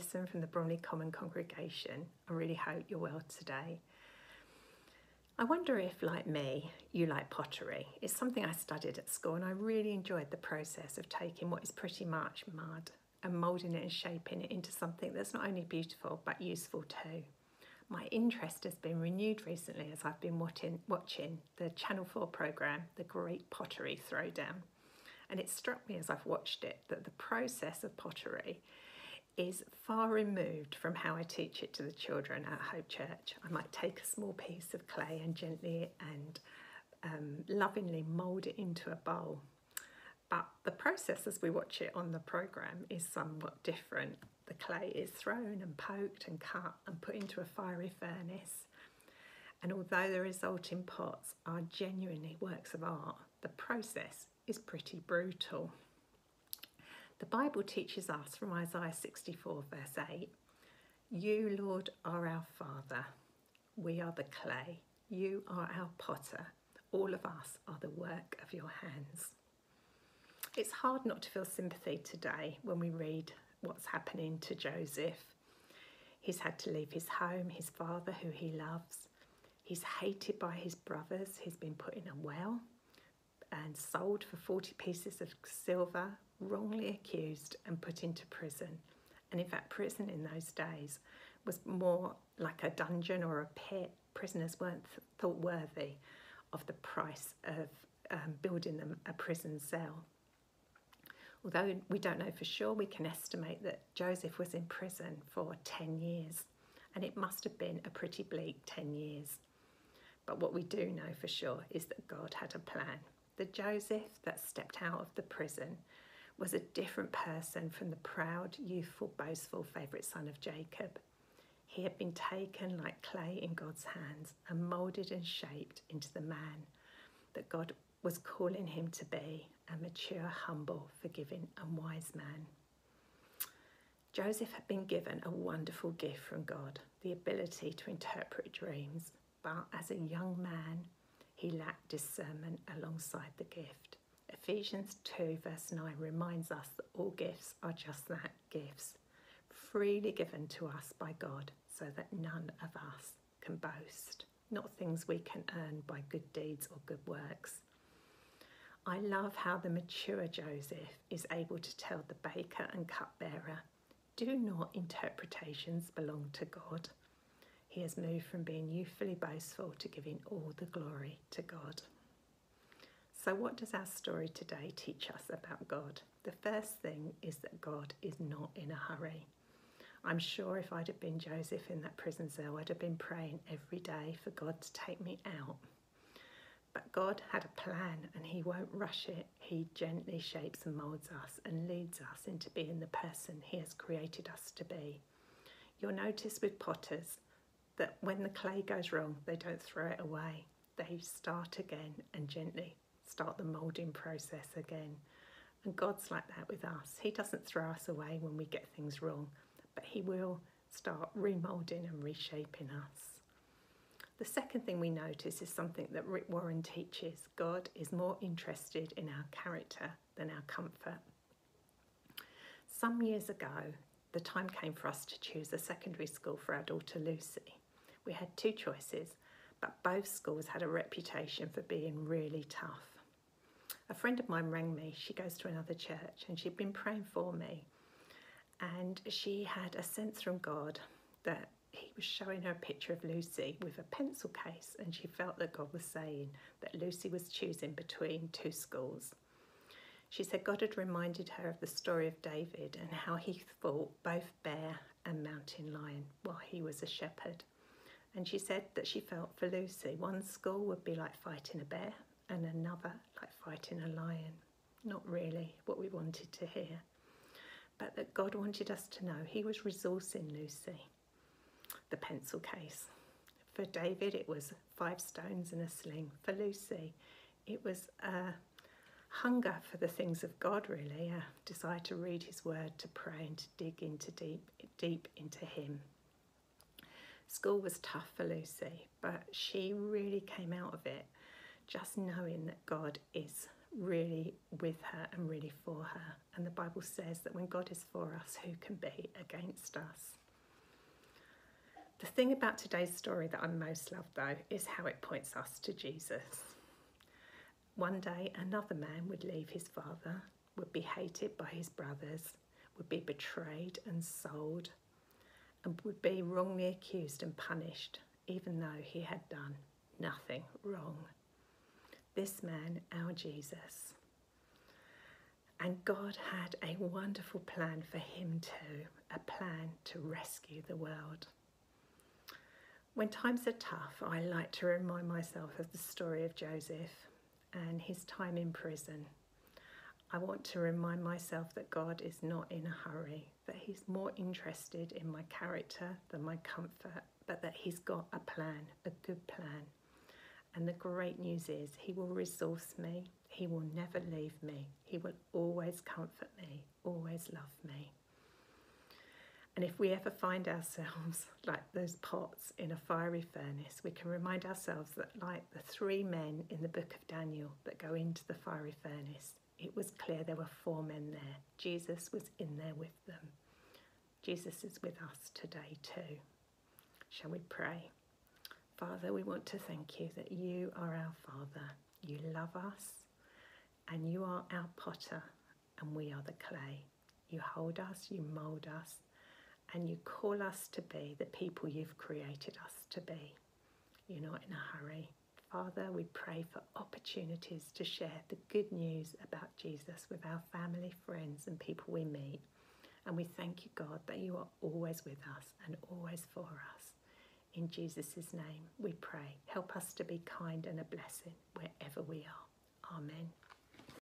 Alison from the Bromley Common Congregation. I really hope you're well today. I wonder if, like me, you like pottery. It's something I studied at school and I really enjoyed the process of taking what is pretty much mud and moulding it and shaping it into something that's not only beautiful but useful too. My interest has been renewed recently as I've been watching, watching the Channel 4 programme, The Great Pottery Throwdown. And it struck me as I've watched it that the process of pottery is far removed from how I teach it to the children at Hope Church. I might take a small piece of clay and gently and um, lovingly mould it into a bowl. But the process as we watch it on the programme is somewhat different. The clay is thrown and poked and cut and put into a fiery furnace. And although the resulting pots are genuinely works of art, the process is pretty brutal. The Bible teaches us from Isaiah 64, verse 8 You, Lord, are our Father. We are the clay. You are our potter. All of us are the work of your hands. It's hard not to feel sympathy today when we read what's happening to Joseph. He's had to leave his home, his father, who he loves. He's hated by his brothers. He's been put in a well and sold for 40 pieces of silver wrongly accused and put into prison. And in fact, prison in those days was more like a dungeon or a pit. Prisoners weren't th thought worthy of the price of um, building them a prison cell. Although we don't know for sure, we can estimate that Joseph was in prison for 10 years, and it must have been a pretty bleak 10 years. But what we do know for sure is that God had a plan. The Joseph that stepped out of the prison was a different person from the proud, youthful, boastful favourite son of Jacob. He had been taken like clay in God's hands and moulded and shaped into the man that God was calling him to be a mature, humble, forgiving, and wise man. Joseph had been given a wonderful gift from God, the ability to interpret dreams, but as a young man, he lacked discernment alongside the gift. Ephesians 2, verse 9 reminds us that all gifts are just that gifts, freely given to us by God, so that none of us can boast, not things we can earn by good deeds or good works. I love how the mature Joseph is able to tell the baker and cupbearer, do not interpretations belong to God? He has moved from being youthfully boastful to giving all the glory to God. So, what does our story today teach us about God? The first thing is that God is not in a hurry. I'm sure if I'd have been Joseph in that prison cell, I'd have been praying every day for God to take me out. But God had a plan and He won't rush it. He gently shapes and moulds us and leads us into being the person He has created us to be. You'll notice with potters that when the clay goes wrong, they don't throw it away. They start again and gently start the moulding process again. And God's like that with us. He doesn't throw us away when we get things wrong, but He will start remoulding and reshaping us. The second thing we notice is something that Rick Warren teaches God is more interested in our character than our comfort. Some years ago, the time came for us to choose a secondary school for our daughter Lucy. We had two choices, but both schools had a reputation for being really tough a friend of mine rang me. She goes to another church and she'd been praying for me. And she had a sense from God that he was showing her a picture of Lucy with a pencil case, and she felt that God was saying that Lucy was choosing between two schools. She said God had reminded her of the story of David and how he fought both bear and mountain lion while he was a shepherd. And she said that she felt for Lucy, one school would be like fighting a bear, and another like fighting a lion. Not really what we wanted to hear, but that God wanted us to know He was resourcing Lucy. The pencil case. For David, it was five stones and a sling. For Lucy, it was a hunger for the things of God, really, a desire to read His Word, to pray, and to dig into deep, deep into Him. School was tough for Lucy, but she really came out of it just knowing that God is really with her and really for her. And the Bible says that when God is for us, who can be against us? The thing about today's story that I most love, though, is how it points us to Jesus. One day, another man would leave his father, would be hated by his brothers, would be betrayed and sold, and would be wrongly accused and punished, even though he had done nothing wrong. This man, our Jesus. And God had a wonderful plan for him too, a plan to rescue the world. When times are tough, I like to remind myself of the story of Joseph and his time in prison. I want to remind myself that God is not in a hurry, that He's more interested in my character than my comfort, but that He's got a plan, a good plan. And the great news is, He will resource me, He will never leave me, He will always comfort me, always love me. And if we ever find ourselves like those pots in a fiery furnace, we can remind ourselves that, like the three men in the book of Daniel that go into the fiery furnace, it was clear there were four men there. Jesus was in there with them. Jesus is with us today too. Shall we pray? Father, we want to thank you that you are our Father. You love us and you are our potter and we are the clay. You hold us, you mould us, and you call us to be the people you've created us to be. You're not in a hurry. Father, we pray for opportunities to share the good news about Jesus with our family, friends, and people we meet. And we thank you, God, that you are always with us and always for us. In Jesus' name we pray. Help us to be kind and a blessing wherever we are. Amen.